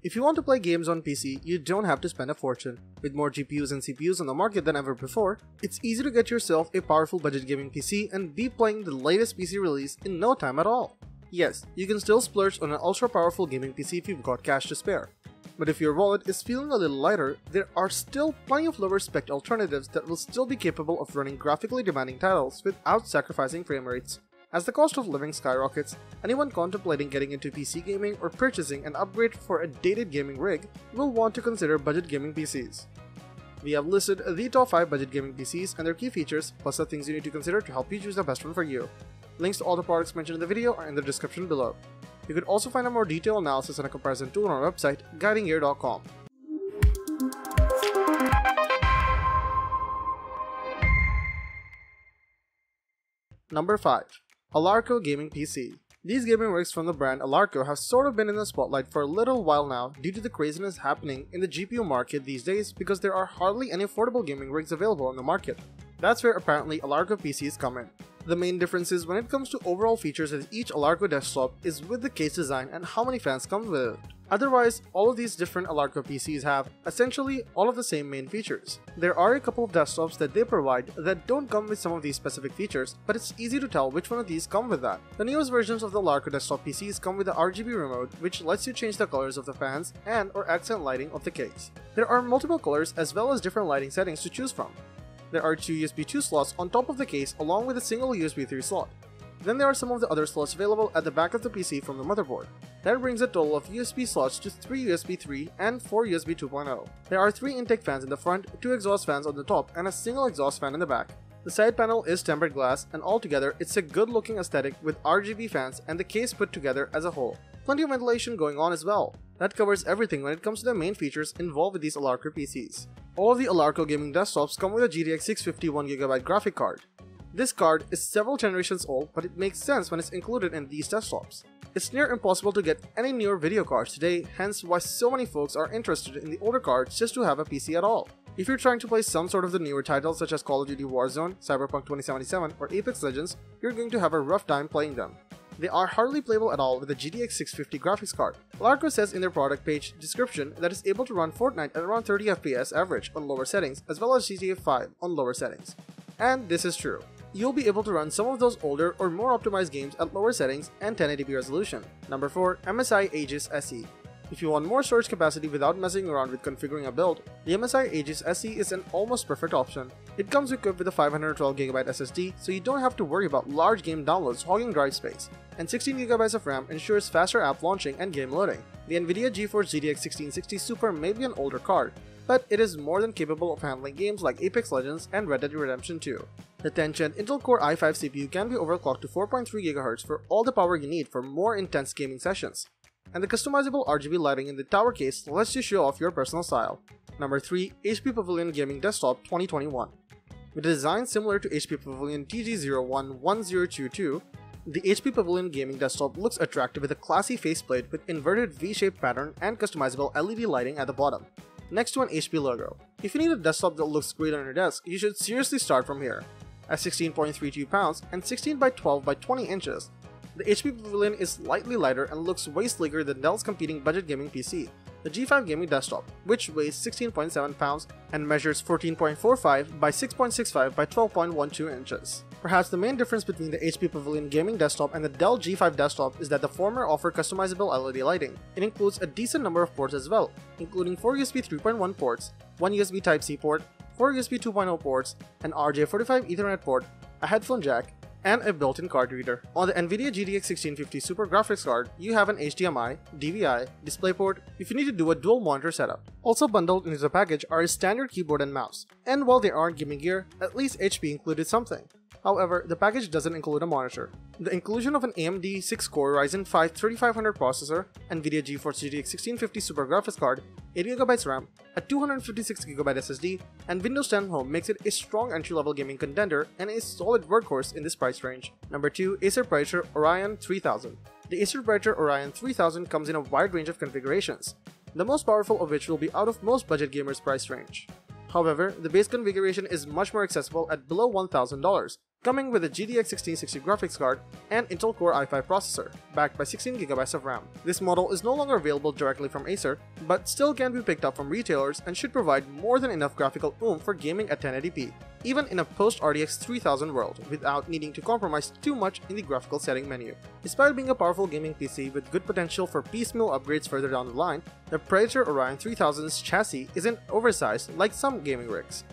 If you want to play games on PC, you don't have to spend a fortune. With more GPUs and CPUs on the market than ever before, it's easy to get yourself a powerful budget gaming PC and be playing the latest PC release in no time at all. Yes, you can still splurge on an ultra powerful gaming PC if you've got cash to spare. But if your wallet is feeling a little lighter, there are still plenty of lower spec alternatives that will still be capable of running graphically demanding titles without sacrificing frame rates. As the cost of living skyrockets, anyone contemplating getting into PC gaming or purchasing an upgrade for a dated gaming rig will want to consider budget gaming PCs. We have listed the top 5 budget gaming PCs and their key features, plus the things you need to consider to help you choose the best one for you. Links to all the products mentioned in the video are in the description below. You can also find a more detailed analysis and a comparison tool on our website, guidinggear.com. Number 5. Alarco Gaming PC. These gaming rigs from the brand Alarco have sort of been in the spotlight for a little while now due to the craziness happening in the GPU market these days because there are hardly any affordable gaming rigs available on the market. That's where apparently Alarco PCs come in. The main differences when it comes to overall features of each Alarco desktop is with the case design and how many fans come with it. Otherwise, all of these different Alarco PCs have essentially all of the same main features. There are a couple of desktops that they provide that don't come with some of these specific features, but it's easy to tell which one of these come with that. The newest versions of the Alarco desktop PCs come with the RGB remote, which lets you change the colors of the fans and or accent lighting of the case. There are multiple colors as well as different lighting settings to choose from. There are two USB 2 slots on top of the case along with a single USB 3 slot. Then there are some of the other slots available at the back of the PC from the motherboard. That brings a total of USB slots to 3 USB 3 and 4 USB 2.0. There are 3 intake fans in the front, 2 exhaust fans on the top, and a single exhaust fan in the back. The side panel is tempered glass and altogether it's a good looking aesthetic with RGB fans and the case put together as a whole. Plenty of ventilation going on as well. That covers everything when it comes to the main features involved with these Alarco PCs. All of the Alarco gaming desktops come with a GTX 650 1GB graphic card. This card is several generations old, but it makes sense when it's included in these desktops. It's near impossible to get any newer video cards today, hence why so many folks are interested in the older cards just to have a PC at all. If you're trying to play some sort of the newer titles such as Call of Duty Warzone, Cyberpunk 2077, or Apex Legends, you're going to have a rough time playing them. They are hardly playable at all with a GTX 650 graphics card. Alarco says in their product page description that it's able to run Fortnite at around 30 FPS average on lower settings as well as GTA 5 on lower settings. And this is true. You'll be able to run some of those older or more optimized games at lower settings and 1080p resolution. Number 4. MSI Aegis SE if you want more storage capacity without messing around with configuring a build, the MSI Aegis SE is an almost perfect option. It comes equipped with a 512GB SSD, so you don't have to worry about large game downloads hogging drive space, and 16GB of RAM ensures faster app launching and game loading. The NVIDIA GeForce GTX 1660 Super may be an older card, but it is more than capable of handling games like Apex Legends and Red Dead Redemption 2. The 10th-gen Intel Core i5 CPU can be overclocked to 4.3 GHz for all the power you need for more intense gaming sessions and the customizable RGB lighting in the tower case lets you show off your personal style. Number 3. HP Pavilion Gaming Desktop 2021 With a design similar to HP Pavilion TG011022, the HP Pavilion Gaming Desktop looks attractive with a classy faceplate with inverted V-shaped pattern and customizable LED lighting at the bottom, next to an HP logo. If you need a desktop that looks great on your desk, you should seriously start from here. At 16.32 pounds and 16 by 12 by 20 inches, the HP Pavilion is slightly lighter and looks way sleeker than Dell's competing budget gaming PC, the G5 Gaming Desktop, which weighs 16.7 pounds and measures 14.45 by 6.65 by 12.12 inches. Perhaps the main difference between the HP Pavilion gaming desktop and the Dell G5 desktop is that the former offer customizable LED lighting. It includes a decent number of ports as well, including 4 USB 3.1 ports, 1 USB Type-C port, 4 USB 2.0 ports, an RJ45 Ethernet port, a headphone jack, and a built-in card reader. On the NVIDIA GTX 1650 Super Graphics card, you have an HDMI, DVI, DisplayPort if you need to do a dual monitor setup. Also bundled into the package are a standard keyboard and mouse. And while they aren't gaming gear, at least HP included something. However, the package doesn't include a monitor. The inclusion of an AMD 6-core Ryzen 5 3500 processor, NVIDIA GeForce GTX 1650 Super Graphics card, 8GB RAM, a 256GB SSD, and Windows 10 Home makes it a strong entry-level gaming contender and a solid workhorse in this price range. Number 2. Acer Predator Orion 3000 The Acer Predator Orion 3000 comes in a wide range of configurations, the most powerful of which will be out of most budget gamers' price range. However, the base configuration is much more accessible at below $1,000, coming with a GTX 1660 graphics card and Intel Core i5 processor, backed by 16GB of RAM. This model is no longer available directly from Acer, but still can be picked up from retailers and should provide more than enough graphical oomph for gaming at 1080p, even in a post-RTX 3000 world, without needing to compromise too much in the graphical setting menu. Despite being a powerful gaming PC with good potential for piecemeal upgrades further down the line, the Predator Orion 3000's chassis isn't oversized like some gaming rigs.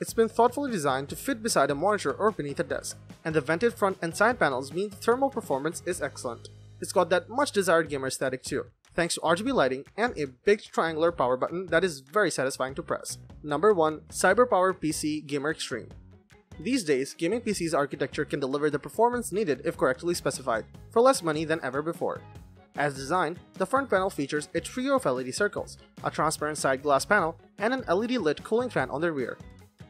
It's been thoughtfully designed to fit beside a monitor or beneath a desk, and the vented front and side panels mean the thermal performance is excellent. It's got that much desired gamer aesthetic too, thanks to RGB lighting and a big triangular power button that is very satisfying to press. Number 1. CyberPower PC Gamer Extreme These days, gaming PC's architecture can deliver the performance needed if correctly specified, for less money than ever before. As designed, the front panel features a trio of LED circles, a transparent side glass panel, and an LED lit cooling fan on the rear,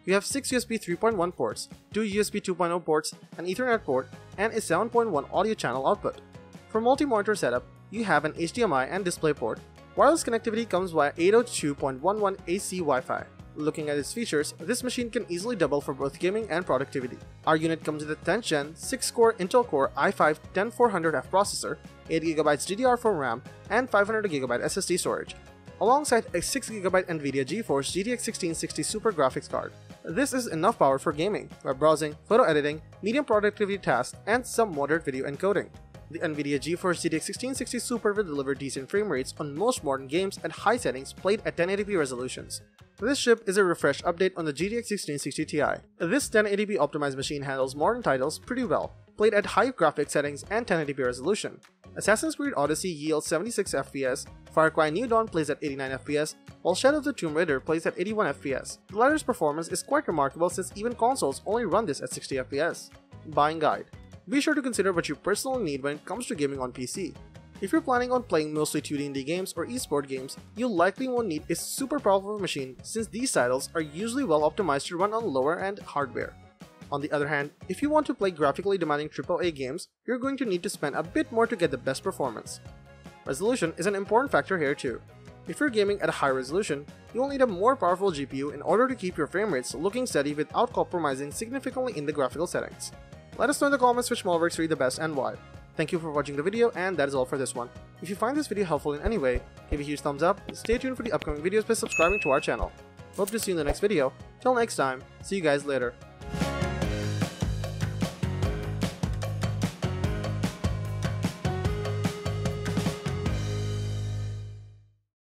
you have 6 USB 3.1 ports, 2 USB 2.0 ports, an Ethernet port, and a 7.1 audio channel output. For multi-monitor setup, you have an HDMI and DisplayPort. Wireless connectivity comes via 802.11 AC Wi-Fi. Looking at its features, this machine can easily double for both gaming and productivity. Our unit comes with a 10th gen 6-core Intel Core i5 10400F processor, 8GB DDR4 RAM, and 500GB SSD storage, alongside a 6GB NVIDIA GeForce GTX 1660 Super graphics card. This is enough power for gaming, web browsing, photo editing, medium productivity tasks, and some moderate video encoding. The NVIDIA GeForce GTX 1660 Super will deliver decent frame rates on most modern games at high settings played at 1080p resolutions. This chip is a refresh update on the GTX 1660 Ti. This 1080p optimized machine handles modern titles pretty well, played at high graphics settings and 1080p resolution. Assassin's Creed Odyssey yields 76 FPS, Far Cry New Dawn plays at 89 FPS, while Shadow of the Tomb Raider plays at 81 FPS. The latter's performance is quite remarkable since even consoles only run this at 60 FPS. Buying Guide Be sure to consider what you personally need when it comes to gaming on PC. If you're planning on playing mostly 2D indie games or esport games, you likely won't need a super powerful machine since these titles are usually well optimized to run on lower end hardware. On the other hand, if you want to play graphically demanding AAA games, you're going to need to spend a bit more to get the best performance. Resolution is an important factor here too. If you're gaming at a high resolution, you will need a more powerful GPU in order to keep your frame rates looking steady without compromising significantly in the graphical settings. Let us know in the comments which model works for you the best and why. Thank you for watching the video and that is all for this one. If you find this video helpful in any way, give a huge thumbs up, stay tuned for the upcoming videos by subscribing to our channel. Hope to see you in the next video. Till next time, see you guys later.